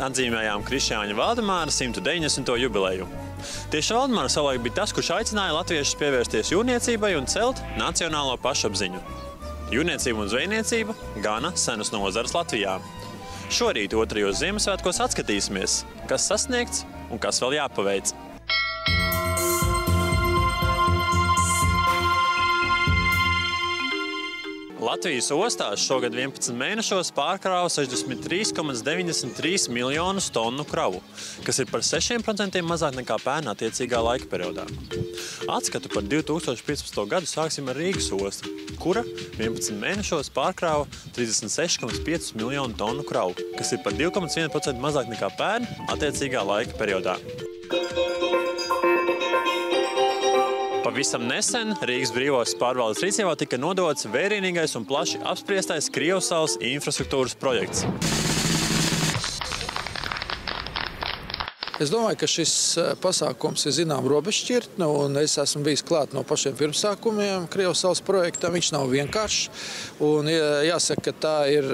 Atzīmējām Krišjāņa Valdemāra 190. jubileju. Tieši Valdemārs savulaik bija tas, kurš aicināja latviešus pievērsties jūrniecībai un celt nacionālo pašapziņu. Jūrniecība un zvejniecība – gana senas nozares Latvijā. Šorīt otrajos Ziemassvētkos atskatīsimies, kas sasniegts un kas vēl jāpaveic. Latvijas ostās šogad 11 mēnešos pārkrāva 63,93 miljonus tonu kravu, kas ir par 6% mazāk nekā pērn attiecīgā laika periodā. Atskatu par 2015. gadu sāksim ar Rīgas ostu, kura 11 mēnešos pārkrāva 36,5 miljonu tonu kravu, kas ir par 2,1% mazāk nekā pērn attiecīgā laika periodā. Pavisam nesen Rīgas brīvos pārvaldes rīcībā tika nodots vērienīgais un plaši apspriestais Krievsalas infrastruktūras projekts. Es domāju, ka šis pasākums ir zināms robežšķirtne, un es esmu bijis klāt no pašiem pirmsākumiem Krievijas salas projektam. Viņš nav vienkāršs. Un jāsaka, ka tā ir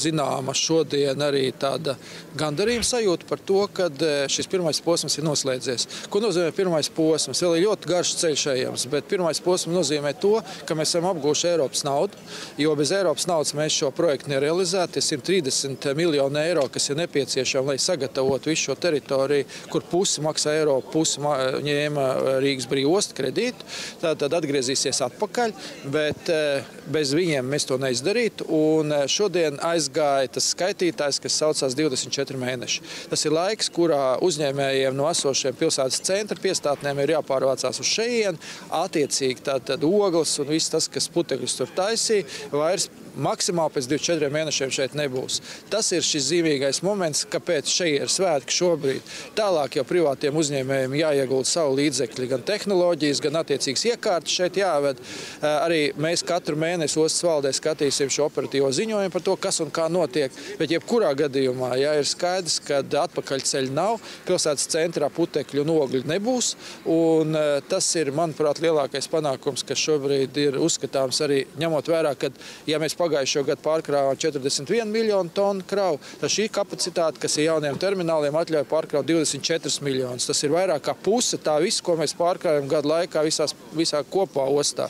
zināma šodien arī tāda gandarījuma sajūta par to, ka šis pirmais posms ir noslēdzies. Ko nozīmē pirmais posms? Vēl ir ļoti garš ceļš ejams, bet pirmais posms nozīmē to, ka mēs esam apgūši Eiropas naudu, jo bez Eiropas naudas mēs šo projektu nerealizētu. 130 miljonu eiro, kas ir nepieciešami, lai sagatavotu visu šo teritoriju kur pusi maksā eiro, pusi ņēma Rīgas brīvostu kredītu. Tad atgriezīsies atpakaļ, bet eh, bez viņiem mēs to neizdarītu. Un eh, šodien aizgāja tas skaitītājs, kas saucās 24 mēneši. Tas ir laiks, kurā uzņēmējiem no esošiem pilsētas centra piestātnēm ir jāpārvācās uz šejienu. Attiecīgi tātad ogles un viss tas, kas putekļus tur taisīja, vairs maksimāli pēc 24 mēnešiem šeit nebūs. Tas ir šis zīmīgais moments, kāpēc šeit ir svētki šobrīd. Tālāk jau privātiem uzņēmējiem jāiegulda savu līdzekļu, gan tehnoloģijas, gan attiecīgas iekārtas šeit jāved. Arī mēs katru mēnesi ostas valdē skatīsim šo operatīvo ziņojumu par to, kas un kā notiek. Bet jebkurā gadījumā jā, ir skaidrs, ka atpakaļceļa nav, pilsētas centrā putekļu un ogļu nebūs. Un tas ir, manuprāt, lielākais panākums, kas šobrīd ir uzskatāms arī ņemot vērā, ka ja mēs pagājušo gadu pārkrāvām 41 miljonu tonu kravu, tad šī kapacitāte, kas ir jauniem termināliem, atļauj pārkraut 24 miljonus. Tas ir vairāk kā puse tā viss, ko mēs pārkrājam gadu laikā visās, visā kopā ostā.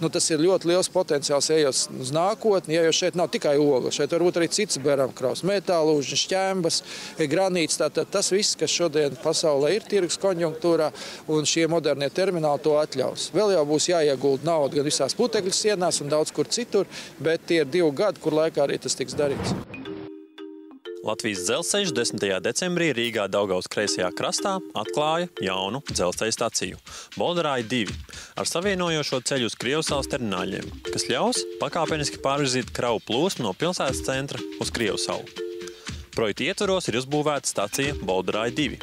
Nu, tas ir ļoti liels potenciāls ejot uz nākotni, ja jau šeit nav tikai ogles. Šeit var būt arī cits bērām kraus, metālūžņi, šķēmbas, granīts. Tātad tas viss, kas šodien pasaulē ir tirgus konjunktūrā, un šie modernie termināli to atļaus. Vēl jau būs jāiegulda nauda gan visās putekļu sienās un daudz kur citur, bet tie ir divi gadi, kur laikā arī tas tiks darīts. Latvijas dzelzceļš 10. decembrī Rīgā Daugaus kreisajā krastā atklāja jaunu dzelzceļa staciju – Bolderāja 2 ar savienojošo ceļu uz Krievsalas termināļiem, kas ļaus pakāpeniski pārvirzīt kravu plūsmu no pilsētas centra uz Krievsalu. Projekta ietvaros ir uzbūvēta stacija Bolderāja 2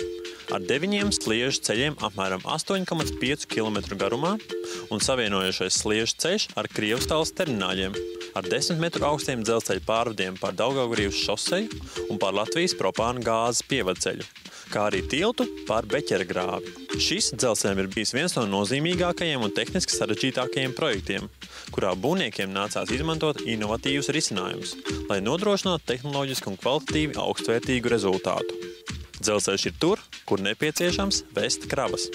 ar deviņiem sliežu ceļiem apmēram 8,5 km garumā un savienojošais sliežu ceļš ar Krievstalas termināļiem – ar 10 metru augstiem dzelzceļa pārvadiem pār Daugavgrīvas šoseju un pār Latvijas propāna gāzes pievadceļu, kā arī tiltu pār Beķera grāvi. Šis dzelzceļam ir bijis viens no nozīmīgākajiem un tehniski sarežģītākajiem projektiem, kurā būvniekiem nācās izmantot inovatīvus risinājumus, lai nodrošinātu tehnoloģiski un kvalitatīvi augstvērtīgu rezultātu. Dzelzceļš ir tur, kur nepieciešams vest kravas.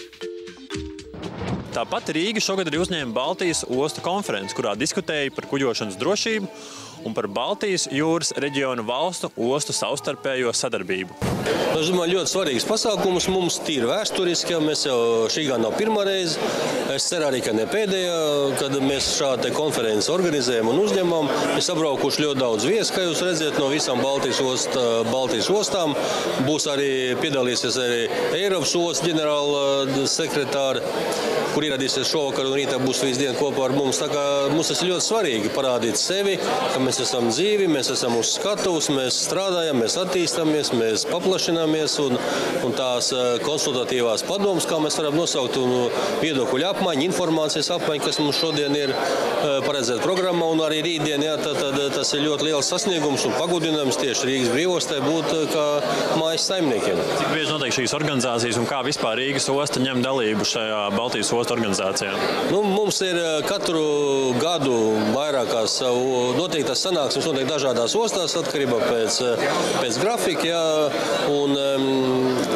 Tāpat Rīga šogad arī uzņēma Baltijas ostu konferenci, kurā diskutēja par kuģošanas drošību un par Baltijas jūras reģionu valstu ostu savstarpējo sadarbību. Es domāju, ļoti svarīgs pasākums mums tīri vēsturiski, mēs jau šī gada nav pirmā reize. Es ceru arī, ka ne pēdējā, kad mēs šādu konferenci organizējam un uzņemam. Es apbraukuši ļoti daudz viesu, kā jūs redzat, no visām Baltijas, ost, Baltijas ostām. Būs arī piedalīsies arī Eiropas ostas ģenerāla sekretāra kur ieradīsies šovakar un rītā būs visu dienu kopā ar mums. Tā kā mums tas ir ļoti svarīgi parādīt sevi, ka mēs esam dzīvi, mēs esam uz skatuves, mēs strādājam, mēs attīstāmies, mēs paplašināmies un, un tās konsultatīvās padomas, kā mēs varam nosaukt, un viedokļu apmaiņa, informācijas apmaiņa, kas mums šodien ir eh, paredzēta programmā un arī rītdien, jā, tad, tad tas ir ļoti liels sasniegums un pagudinājums tieši Rīgas brīvostē būt eh, kā mājas saimniekiem. Cik bieži notiek šīs organizācijas un kā vispār Rīgas osta ņem dalību šajā Baltijas ostā? sporta organizācijām? Nu, mums ir eh, katru gadu vairākās, notiek tas sanāksmes notiek dažādās ostās atkarībā pēc, pēc grafika. Jā, un, um,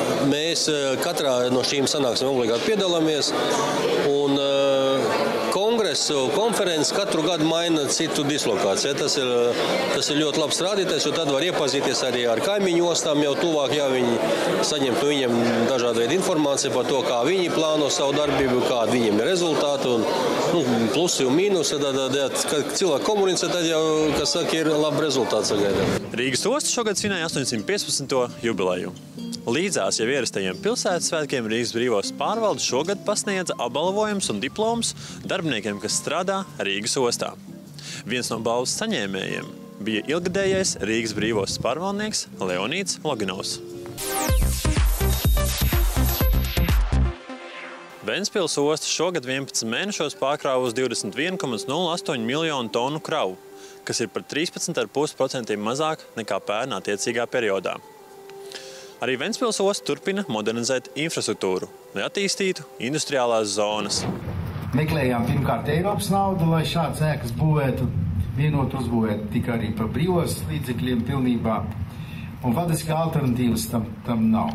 mēs katrā no šīm sanāksmēm obligāti piedalāmies. Un, kongresu konferences katru gadu maina citu dislokāciju. Tas ir, tas ir ļoti labs rādītājs, jo tad var iepazīties arī ar kaimiņu ostām jau tuvāk, ja viņi saņemt no viņiem dažādu veidu informāciju par to, kā viņi plāno savu darbību, kādi viņiem ir rezultāti, un, nu, plusi un mīnusi. Tad, tad, ja, kad cilvēki komunicē, tad jau, kas saka, ir labi rezultāti sagaidām. Rīgas ostas šogad svinēja 815. jubileju. Līdzās jau ierastajiem pilsētas svētkiem Rīgas brīvos pārvaldes šogad pasniedza apbalvojums un diploms darbiniekiem, kas strādā Rīgas ostā. Viens no balvas saņēmējiem bija ilgadējais Rīgas brīvos pārvaldnieks Leonīts Loginovs. Ventspils ostas šogad 11 mēnešos pārkrāva uz 21,08 miljonu tonu kravu, kas ir par 13,5% mazāk nekā pērnā attiecīgā periodā. Arī Ventspils osta turpina modernizēt infrastruktūru, lai attīstītu industriālās zonas. Meklējām pirmkārt Eiropas naudu, lai šādas ēkas būvētu. Vienot uzbūvēt tikai arī par brīvos līdzekļiem pilnībā. Un faktiski alternatīvas tam, tam nav.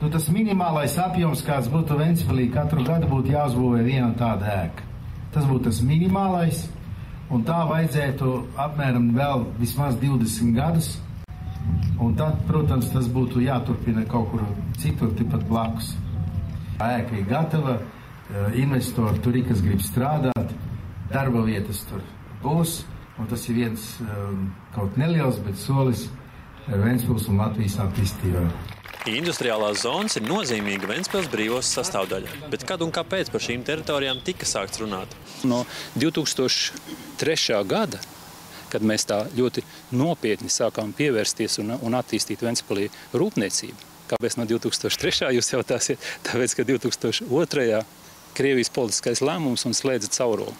Nu, tas minimālais apjoms, kāds būtu Ventspilī, katru gadu būtu jāuzbūvē viena tāda ēka. Tas būtu tas minimālais, un tā vajadzētu apmēram vēl vismaz 20 gadus, Un tad, protams, tas būtu jāturpina kaut kur citur, tepat blakus. Ēka ir gatava, eh, investori tur ir, kas grib strādāt, darba vietas tur būs. Un tas ir viens um, kaut neliels, bet solis Ventspils un Latvijas attīstībā. Industriālās zonas ir nozīmīga Ventspils brīvos sastāvdaļa, bet kad un kāpēc par šīm teritorijām tika sākts runāt? No 2003. gada kad mēs tā ļoti nopietni sākām pievērsties un, un attīstīt Ventspēlī rūpniecību. Kāpēc no 2003. jūs jautāsiet? Tāpēc, ka 2002. Krievijas politiskais lēmums un slēdza caurumu.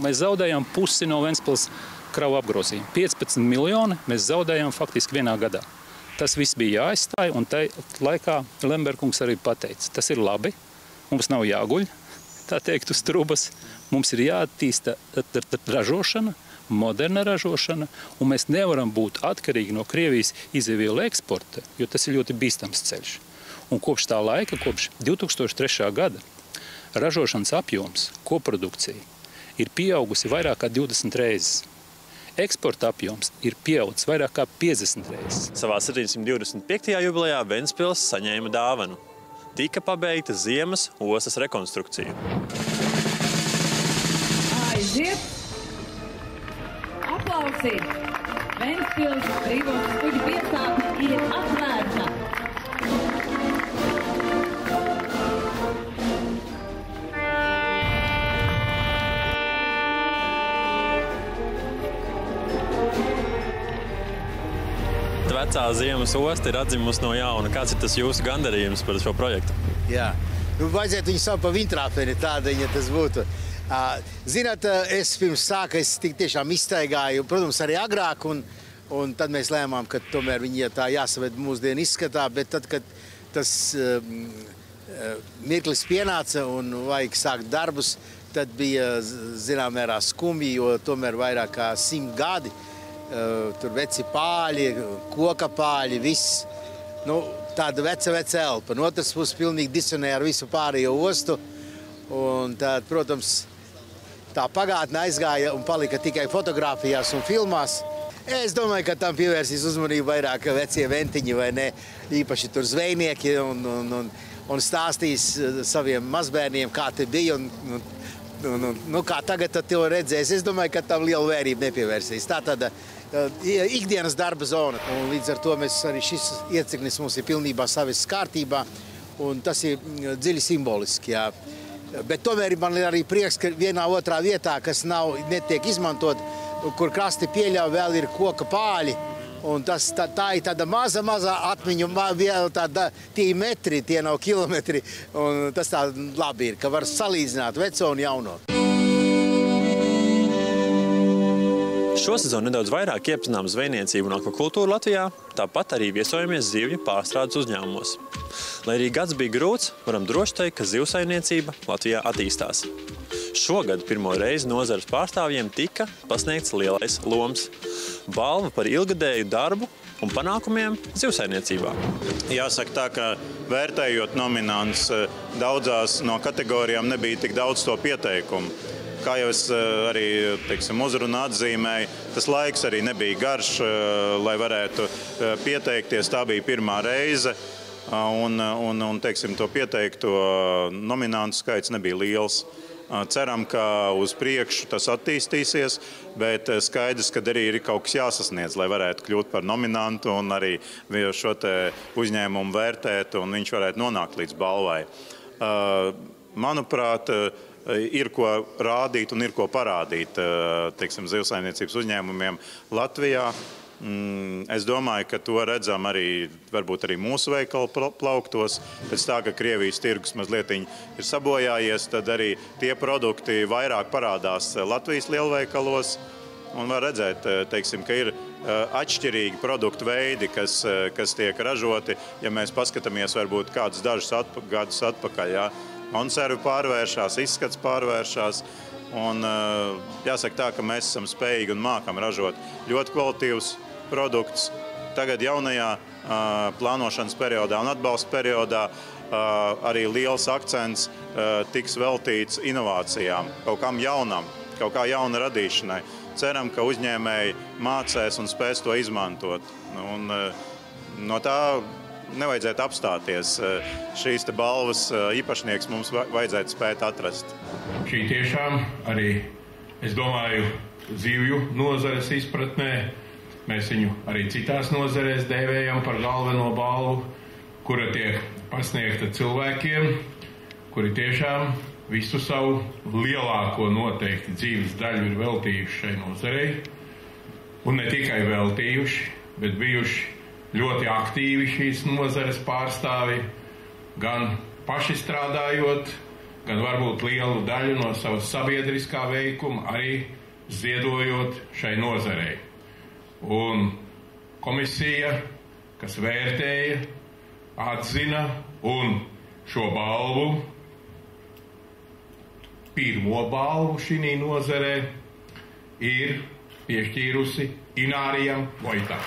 Mēs zaudējām pusi no Ventspils kravu apgrozījuma. 15 miljoni mēs zaudējām faktiski vienā gadā. Tas viss bija jāaizstāj, un tai laikā Lemberkungs arī pateica, tas ir labi, mums nav jāguļ, tā teikt, uz trubas, mums ir jāattīsta ražošana, moderna ražošana, un mēs nevaram būt atkarīgi no Krievijas izēvielu eksporta, jo tas ir ļoti bīstams ceļš. Un kopš tā laika, kopš 2003. gada, ražošanas apjoms, koprodukcija ir pieaugusi vairāk kā 20 reizes. Eksporta apjoms ir pieaudzis vairāk kā 50 reizes. Savā 725. jubilejā Ventspils saņēma dāvanu. Tika pabeigta ziemas ostas rekonstrukcija. Aplausi! Ventspils brīvos kuģi piestātne ir atvērta! Vecā ziemas osta ir atzimusi no jauna. Kāds ir tas jūsu gandarījums par šo projektu? Jā, nu, vajadzētu viņu saukt par vintrāpeni, tāda viņa tas būtu. Zināt, es pirms sāka, es tik tiešām iztaigāju, protams, arī agrāk, un, un tad mēs lēmām, ka tomēr viņi tā jāsaved mūsdienu izskatā, bet tad, kad tas mirklis pienāca un vajag sākt darbus, tad bija, zinām, mērā skumji, jo tomēr vairāk kā simt gadi, tur veci pāļi, koka pāļi, viss, nu, tāda veca, veca elpa. No otras puses pilnīgi disonē ar visu pārējo ostu, un tad, protams, tā pagātne aizgāja un palika tikai fotografijās un filmās. Es domāju, ka tam pievērsīs uzmanību vairāk vecie ventiņi vai ne, īpaši tur zvejnieki un, un, un, un stāstīs eh, saviem mazbērniem, kā te bija un, un, un, un nu, kā tagad to redzēs. Es domāju, ka tam liela vērība nepievērsīs. Tā tāda uh, ikdienas darba zona. Un līdz ar to mēs arī šis ieciknis mums ir pilnībā savies kārtībā un tas ir mm, dziļi simboliski. Jā. Bet tomēr man ir arī prieks, ka vienā otrā vietā, kas nav, netiek izmantot, kur krasti pieļauj, vēl ir koka pāļi. Un tas, tā, tā ir tāda maza, maza atmiņa, tāda, tie metri, tie nav kilometri. Un tas tā labi ir, ka var salīdzināt veco un jauno. Šosezon nedaudz vairāk iepazinām zvejniecību un akvakultūru Latvijā, tāpat arī viesojamies zivju pārstrādes uzņēmumos. Lai arī gads bija grūts, varam droši teikt, ka zivsainiecība Latvijā attīstās. Šogad pirmo reizi nozares pārstāvjiem tika pasniegts lielais loms - balva par ilgadēju darbu un panākumiem zivsainiecībā. Jāsaka tā, ka vērtējot nominants, daudzās no kategorijām nebija tik daudz to pieteikumu. Kā jau es arī teiksim, uzrunā atzīmēju, tas laiks arī nebija garš, lai varētu pieteikties. Tā bija pirmā reize. Un, un, un teiksim, to pieteikto nominantu skaits nebija liels. Ceram, ka uz priekšu tas attīstīsies, bet skaidrs, ka arī ir kaut kas jāsasniedz, lai varētu kļūt par nominantu un arī šo uzņēmumu vērtēt, un viņš varētu nonākt līdz balvai. Manuprāt, ir ko rādīt un ir ko parādīt teiksim, zivsainiecības uzņēmumiem Latvijā. Mm, es domāju, ka to redzam arī, arī mūsu veikalu plauktos. Pēc tā, ka Krievijas tirgus mazliet ir sabojājies, tad arī tie produkti vairāk parādās Latvijas lielveikalos. Un var redzēt, teiksim, ka ir atšķirīgi produktu veidi, kas, kas tiek ražoti. Ja mēs paskatāmies varbūt kādus dažus atpa, gadus atpakaļ, ja, konservi pārvēršas, izskats pārvēršas. Un, jāsaka tā, ka mēs esam spējīgi un mākam ražot ļoti kvalitīvus produkts. Tagad jaunajā plānošanas periodā un atbalsta periodā arī liels akcents tiks veltīts inovācijām, kaut kam jaunam, kaut kā jauna radīšanai. Ceram, ka uzņēmēji mācēs un spēs to izmantot. Un, no tā nevajadzētu apstāties. Šīs balvas īpašnieks mums vajadzētu spēt atrast. Šī tiešām arī, es domāju, zivju nozares izpratnē Mēs viņu arī citās nozarēs dēvējam par galveno balvu, kura tiek pasniegta cilvēkiem, kuri tiešām visu savu lielāko noteikti dzīves daļu ir veltījuši šai nozarei. Un ne tikai veltījuši, bet bijuši ļoti aktīvi šīs nozares pārstāvi, gan paši strādājot, gan varbūt lielu daļu no savas sabiedriskā veikuma arī ziedojot šai nozarei. Un komisija, kas vērtēja, atzina un šo balvu, pirmo balvu šī nozarē, ir piešķīrusi Inārijam Vojtam.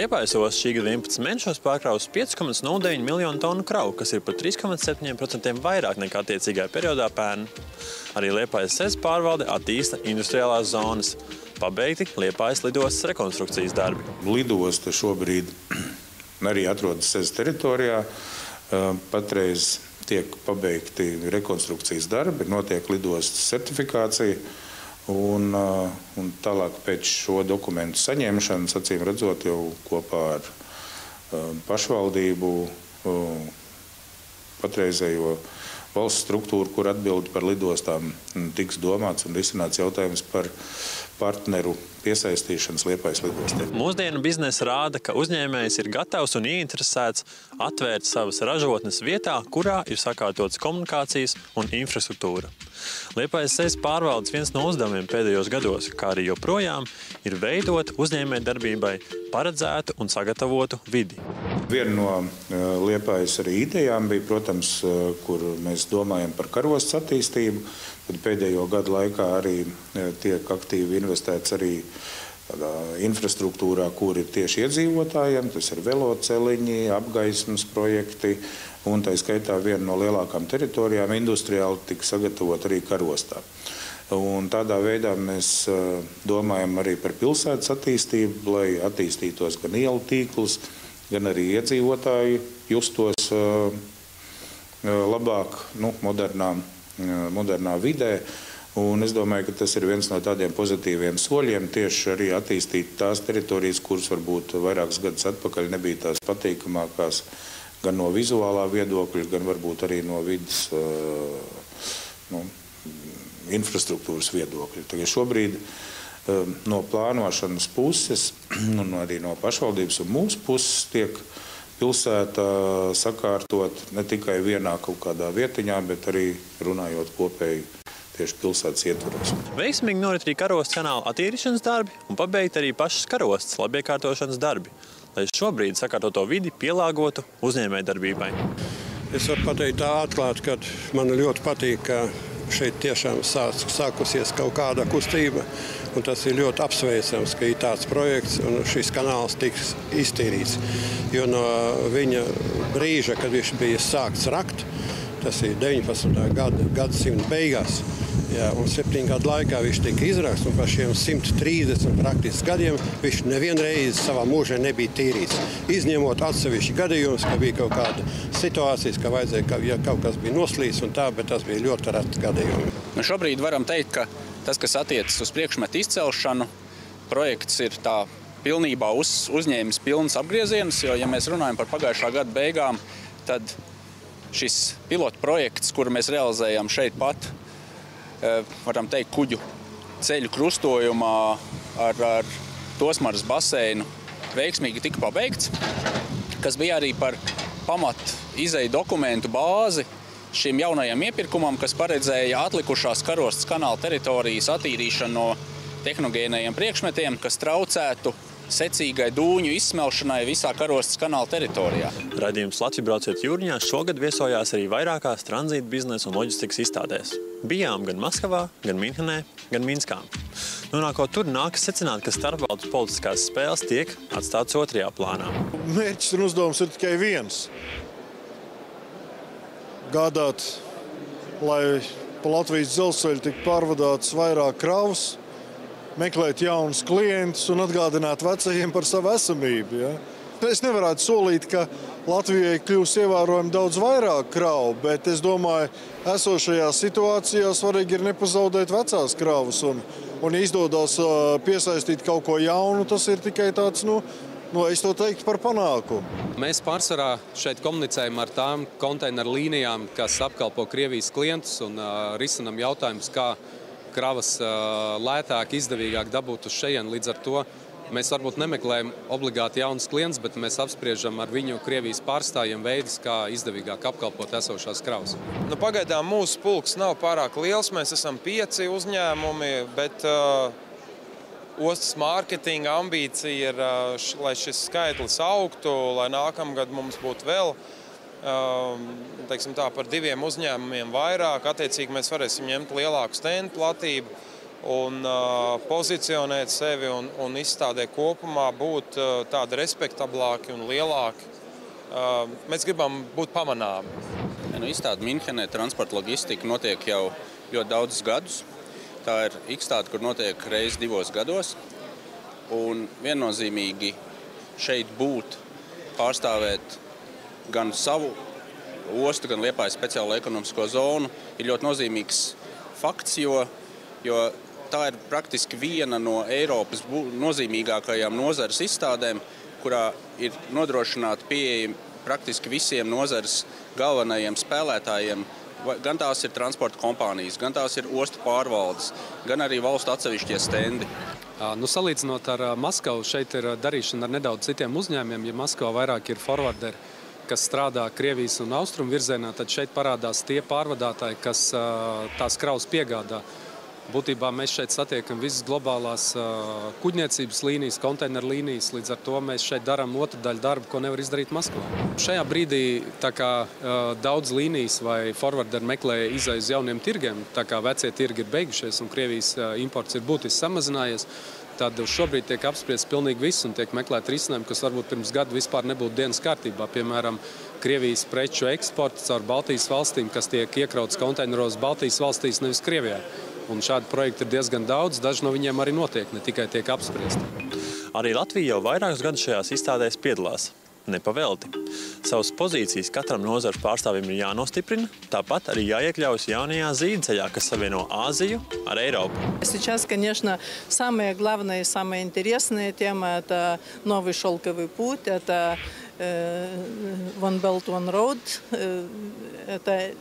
Liepājos šī gada 11 mēnešos pārkraus 5,09 miljonu tonu kravu, kas ir par 3,7% vairāk nekā attiecīgajā periodā pērn. Arī Liepājas SES pārvalde attīsta industriālās zonas. Pabeigti Liepājas lidostas rekonstrukcijas darbi. Lidosta šobrīd arī atrodas SES teritorijā. Patreiz tiek pabeigti rekonstrukcijas darbi, notiek lidostas certifikācija. Un, uh, un tālāk pēc šo dokumentu saņemšanas, acīm redzot, jau kopā ar uh, pašvaldību uh, patreizējo valsts struktūru, kur atbild par lidostām, tiks domāts un risināts jautājums par partneru piesaistīšanas liepais lidostē. Mūsdienu biznesa rāda, ka uzņēmējs ir gatavs un ieinteresēts atvērt savas ražotnes vietā, kurā ir sakārtotas komunikācijas un infrastruktūra. Liepais SES pārvaldes viens no uzdevumiem pēdējos gados, kā arī joprojām, ir veidot uzņēmē darbībai paredzētu un sagatavotu vidi. Viena no uh, Liepājas arī idejām bija, protams, uh, kur mēs domājam par karostas attīstību, tad pēdējo gadu laikā arī uh, tiek aktīvi investēts arī tādā infrastruktūrā, kur ir tieši iedzīvotājiem. Tas ir veloceliņi, apgaismas projekti, un tā skaitā viena no lielākām teritorijām industriāli tika sagatavot arī karostā. Un tādā veidā mēs domājam arī par pilsētas attīstību, lai attīstītos gan ielu tīklus, gan arī iedzīvotāji justos labāk nu, modernā, modernā vidē. Un es domāju, ka tas ir viens no tādiem pozitīviem soļiem tieši arī attīstīt tās teritorijas, kuras varbūt vairākus gadus atpakaļ nebija tās patīkamākās gan no vizuālā viedokļa, gan varbūt arī no vidas nu, infrastruktūras viedokļa. Tagad šobrīd no plānošanas puses, un arī no pašvaldības un mūsu puses tiek pilsēta sakārtot ne tikai vienā kaut kādā vietiņā, bet arī runājot kopēji tieši pilsētas ietvaros. Veiksmīgi norit arī karostas kanāla attīrīšanas darbi un pabeigt arī pašas karostas labiekārtošanas darbi, lai šobrīd sakārtoto vidi pielāgotu uzņēmēju darbībai. Es varu pateikt tā atklāti, ka man ļoti patīk, ka šeit tiešām sāk, sākusies kaut kāda kustība. Un tas ir ļoti apsveicams, ka ir tāds projekts un šis kanāls tiks iztīrīts. Jo no viņa brīža, kad viņš bija sākts rakt, tas ir 19. Gada, gadsimta beigās, Jā, un septiņu gadu laikā viņš tika izraksts, un par šiem 130 praktiski gadiem viņš nevienreiz savā mūžā nebija tīrīts. Izņemot atsevišķi gadījumus, ka bija kaut kāda situācijas, ka vajadzēja, ka ja kaut kas bija noslīdis un tā, bet tas bija ļoti rats gadījumi. Nu šobrīd varam teikt, ka tas, kas attiecas uz priekšmetu izcelšanu, projekts ir tā pilnībā uz, uzņēmis pilns apgrieziens, jo, ja mēs runājam par pagājušā gada beigām, tad šis pilotu projekts, kuru mēs realizējam šeit pat, Eh, varam teikt, kuģu ceļu krustojumā ar, ar Tosmaras baseinu veiksmīgi tika pabeigts, kas bija arī par pamatu izēju dokumentu bāzi šim jaunajam iepirkumam, kas paredzēja atlikušās karostas kanāla teritorijas attīrīšanu no tehnogēnajiem priekšmetiem, kas traucētu secīgai dūņu izsmelšanai visā karostas kanāla teritorijā. Radījums Latvijas brauciet jūrņā šogad viesojās arī vairākās tranzīta biznesa un loģistikas izstādēs. Bijām gan Maskavā, gan Minhenē, gan Minskā. Nonākot tur, nākas secināt, ka starpvalstu politiskās spēles tiek atstātas otrajā plānā. Mērķis un uzdevums ir tikai viens - gādāt, lai pa Latvijas dzelzceļu tiktu pārvadāts vairāk kravas, meklēt jaunus klientus un atgādināt vecajiem par savu esamību. Ja? Es nevarētu solīt, ka Latvijai kļūs ievērojami daudz vairāk kravu, bet es domāju, esošajā situācijā svarīgi ir nepazaudēt vecās kravas. Un, un izdodas piesaistīt kaut ko jaunu, tas ir tikai tāds, nu, nu, es to teiktu par panākumu. Mēs pārsvarā šeit komunicējam ar tām konteineru līnijām, kas apkalpo Krievijas klientus un uh, risinam jautājumus, kā kravas lētāk, izdevīgāk dabūt uz šejienu. Līdz ar to mēs varbūt nemeklējam obligāti jaunus klientus, bet mēs apspriežam ar viņu Krievijas pārstāvjiem veidus, kā izdevīgāk apkalpot esošās kravas. Nu, pagaidām mūsu pulks nav pārāk liels. Mēs esam pieci uzņēmumi, bet uh, ostas mārketinga ambīcija ir, uh, lai šis skaitlis augtu, lai nākamgad mums būtu vēl Ehm, teiksim, tā, par diviem uzņēmumiem vairāk. Attiecīgi mēs varēsim ņemt lielāku stendu platību un uh, pozicionēt sevi un, un izstādē kopumā būt uh, tādi respektablāki un lielāki. Uh, mēs gribam būt pamanāmi. Nu, izstāde Minhenē transporta loģistika notiek jau ļoti daudzus gadus. Tā ir izstāde, kur notiek reizes divos gados. Un viennozīmīgi šeit būt, pārstāvēt gan savu ostu, gan Liepājas speciālo ekonomisko zonu ir ļoti nozīmīgs fakts, jo, jo tā ir praktiski viena no Eiropas nozīmīgākajām nozares izstādēm, kurā ir nodrošināta pieeja praktiski visiem nozares galvenajiem spēlētājiem. Gan tās ir transporta kompānijas, gan tās ir ostu pārvaldes, gan arī valstu atsevišķie stendi. Nu, salīdzinot ar Maskavu, šeit ir darīšana ar nedaudz citiem uzņēmumiem. Ja Maskavā vairāk ir forwarderi, kas strādā Krievijas un Austrumu virzienā, tad šeit parādās tie pārvadātāji, kas tās kravas piegādā. Būtībā mēs šeit satiekam visas globālās kuģniecības līnijas, konteineru līnijas. Līdz ar to mēs šeit darām otru daļu darbu, ko nevar izdarīt Maskavā. Šajā brīdī kā, daudz līnijas vai forwarderi meklē uz jauniem tirgiem, tā kā vecie tirgi ir beigušies un Krievijas imports ir būtiski samazinājies tad šobrīd tiek apspriests pilnīgi viss un tiek meklēt risinājumi, kas varbūt pirms gada vispār nebūtu dienas kārtībā. Piemēram, Krievijas preču eksports caur Baltijas valstīm, kas tiek iekrauts konteineros Baltijas valstīs, nevis Krievijā. Un šādi projekti ir diezgan daudz, daži no viņiem arī notiek, ne tikai tiek apspriesti. Arī Latvija jau vairākus gadus šajās izstādēs piedalās nepavelti. Savas pozīcijas katram nozares pārstāvim ir jānostiprina, tāpat arī jāiekļaujas jaunajā zīdceļā, kas savieno Азию ar Eiропу. Сейчас, конечно, самая главная и самая интересная тема – это новый шелковый путь, это э, One Belt, One Road. Э, это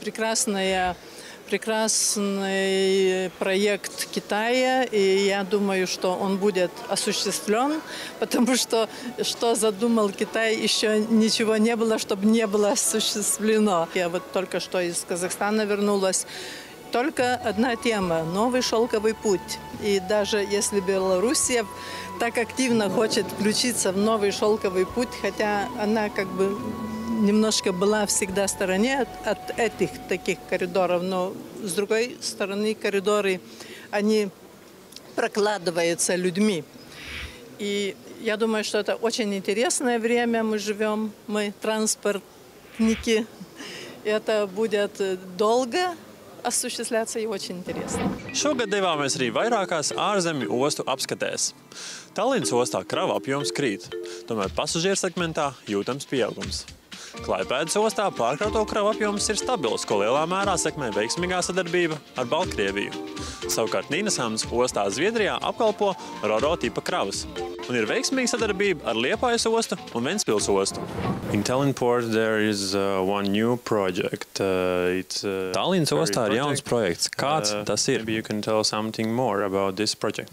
прекрасная прекрасный проект Китая, и я думаю, что он будет осуществлен, потому что что задумал Китай, еще ничего не было, чтобы не было осуществлено. Я вот только что из Казахстана вернулась. Только одна тема – новый шелковый путь. И даже если Белоруссия так активно хочет включиться в новый шелковый путь, хотя она как бы немножко была всегда в стороне от, этих таких коридоров, но с другой стороны коридоры, они прокладываются людьми. И я думаю, что это очень интересное время мы живем, мы транспортники. Это будет долго осуществляться и очень интересно. Šogad devāmies arī vairākās ārzemju ostu apskatēs. Tallinas ostā krava apjoms krīt, tomēr pasažieru segmentā jūtams pieaugums. Klaipēdas ostā pārkrauto kravu apjoms ir stabils, ko lielā mērā sekmē veiksmīgā sadarbība ar Baltkrieviju. Savukārt Nīneshamnas ostā Zviedrijā apkalpo Roro tipa kravas. Un ir veiksmīga sadarbība ar Liepājas ostu un Ventspils ostu. In Tallinn port there is uh, one new project. Uh, it's, uh, Tallinas ostā ir jauns projekts. Kāds uh, tas ir? Maybe you can tell something more about this project.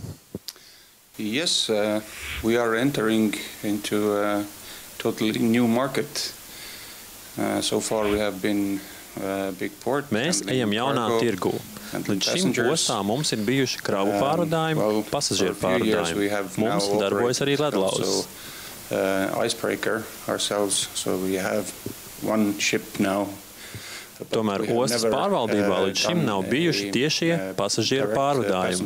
Yes, uh, we are entering into a totally new market. Uh, so far we have been uh, big port. Mēs ejam jaunā tirgū. Līdz šim ostā mums ir bijuši kravu pārvadājumi, um, well, pasažieru pārvadājumi. Mums darbojas arī ledlauzes. Uh, icebreaker ourselves, so we have one ship now Tomēr ostas pārvaldībā uh, līdz šim nav bijuši tiešie uh, pasažieru pārvadājumi.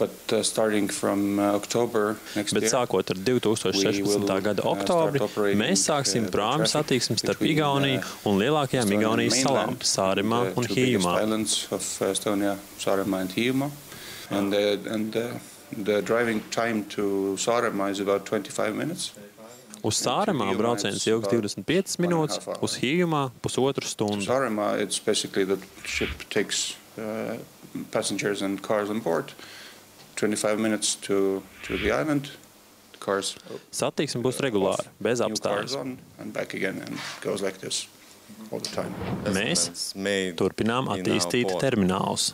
But, starting from, October next Bet sākot ar 2016. gada oktobri, mēs sāksim prāmu satiksmi starp Igauniju un lielākajām Igaunijas salām - Sārimā un Hījumā. The driving time to Saaremaa is about 25 minutes. Uz Sāremā brauciens ilgs 25 minūtes, uz Hījumā pusotru stundu. Sāremā, it's basically the ship takes uh, passengers and cars on board. 25 minutes to, to the island. Cars Satiksme būs regulāra, bez apstājas. Mēs turpinām attīstīt terminālus.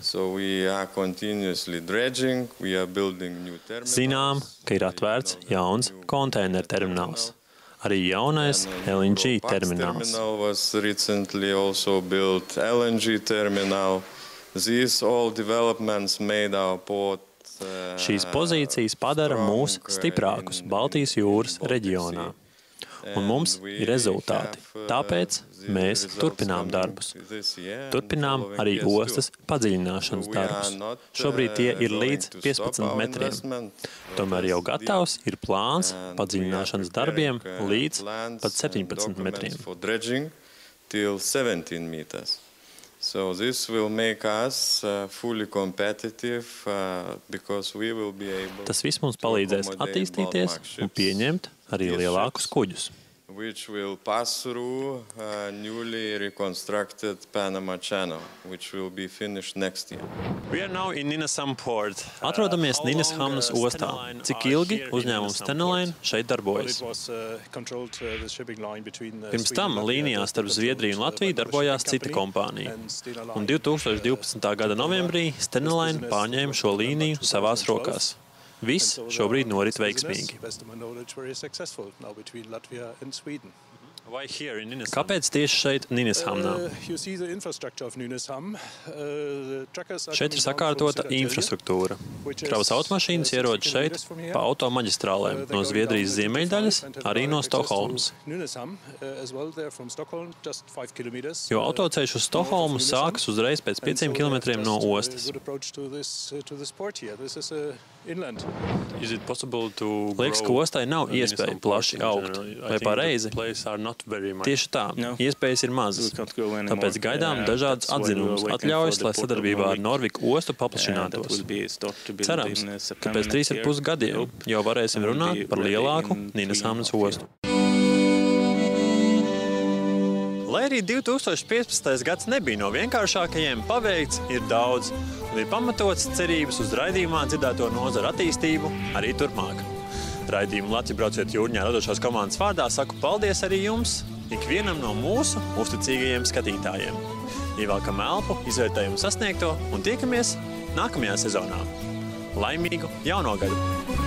Zinām, ka ir atvērts jauns konteineru termināls. Arī jaunais LNG termināls. These all developments made our port Šīs pozīcijas padara mūs stiprākus Baltijas jūras reģionā. Un mums ir rezultāti. Tāpēc mēs turpinām darbus. Turpinām arī ostas padziļināšanas darbus. Šobrīd tie ir līdz 15 metriem. Tomēr jau gatavs ir plāns padziļināšanas darbiem līdz pat 17 metriem. So this will make us uh, fully competitive uh, because we will be able Tas viss mums palīdzēs attīstīties un pieņemt arī lielākus kuģus which will pass through a newly reconstructed Panama Channel, which will be finished next year. We are now in Ninesham port. Atrodamies Nineshamnas ostā. Cik ilgi uzņēmums Teneline šeit darbojas? Pirms tam līnijā starp Zviedriju un Latviju darbojās cita kompānija. Un 2012. gada novembrī Steneline pārņēma šo līniju savās rokās. Viss šobrīd norit veiksmīgi. Kāpēc tieši šeit, Nineshamnā? Šeit ir sakārtota infrastruktūra. Kravas automašīnas ierodas šeit pa automaģistrālēm no Zviedrijas ziemeļdaļas, arī no Stokholmas. Jo autoceļš uz Stokholmu sākas uzreiz pēc 5 km no ostas. Liekas, ka ostai nav iespēja plaši augt, vai pareizi? Tieši tā, iespējas ir mazas. Tāpēc gaidām dažādas atzinumus, atļaujas, lai sadarbībā ar Norviku ostu paplašinātos. Cerams, ka pēc trīs ar pus gadiem jau varēsim runāt par lielāku Nīneshamnas ostu. Lai arī 2015. gads nebija no vienkāršākajiem, paveikts ir daudz un ir pamatots cerības uz raidījumā dzirdēto nozaru attīstību arī turpmāk. Raidījumu Latvijas brauciet jūrņā radošās komandas vārdā saku paldies arī jums, ikvienam no mūsu uzticīgajiem skatītājiem. Ievelkam elpu, izvērtējam sasniegto un tiekamies nākamajā sezonā. Laimīgu jauno gadu!